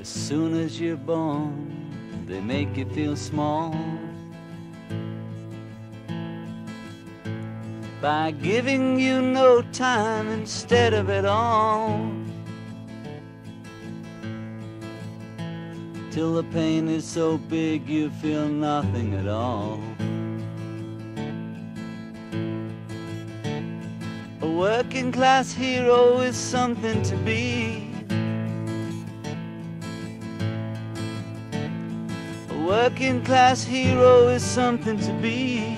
As soon as you're born, they make you feel small. By giving you no time instead of it all. Till the pain is so big you feel nothing at all. A working class hero is something to be. A working class hero is something to be.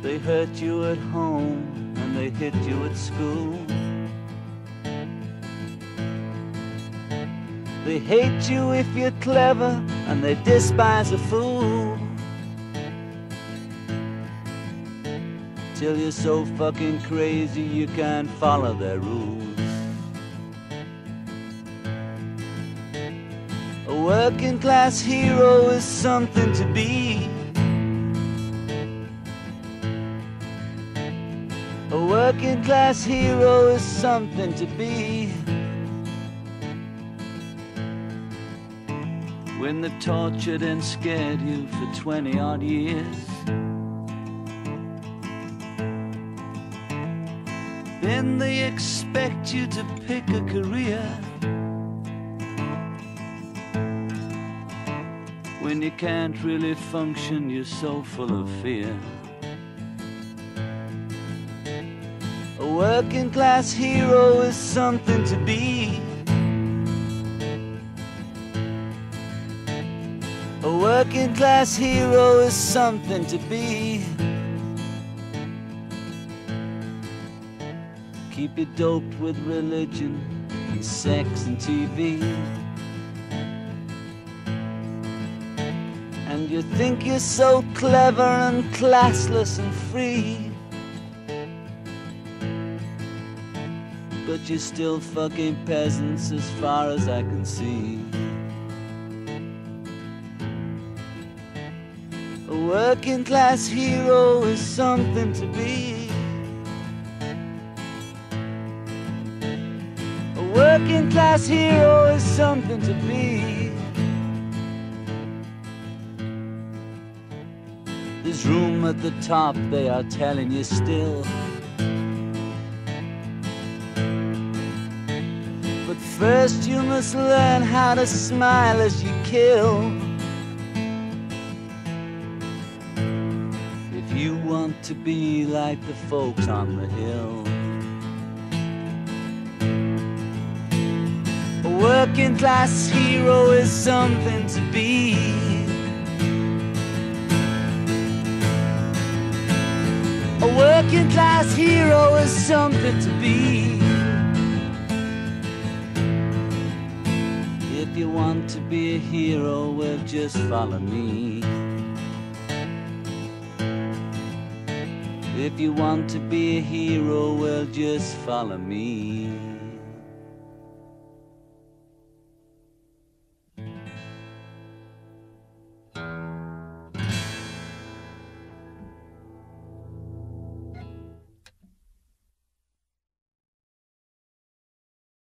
They hurt you at home and they hit you at school. They hate you if you're clever and they despise a fool. Till you're so fucking crazy you can't follow their rules. Working class hero is something to be. A working class hero is something to be. When they've tortured and scared you for 20 odd years. Then they expect you to pick a career. When you can't really function, you're so full of fear. A working class hero is something to be. A working class hero is something to be. Keep you doped with religion and sex and TV. And you think you're so clever and classless and free. But you're still fucking peasants as far as I can see. A working class hero is something to be. A working class hero is something to be. There's room at the top, they are telling you still. But first you must learn how to smile as you kill. If you want to be like the folks on the hill. A working class hero is something to be. Working class hero is something to be. If you want to be a hero, well, just follow me. If you want to be a hero, well, just follow me.